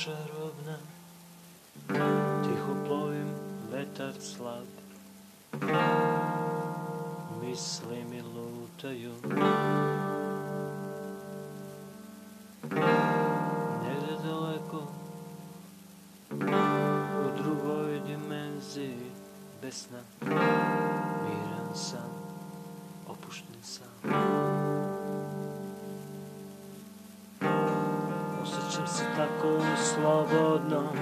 čarobná, ticho plovím, vetar slab. Mysli mi lútajú, niekde daleko, u druhoj dimenzii, besna, míran sám, opuštený sám. Osjećam se tako slobodno,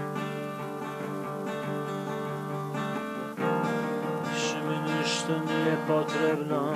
više mi ništa nije potrebno.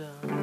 done.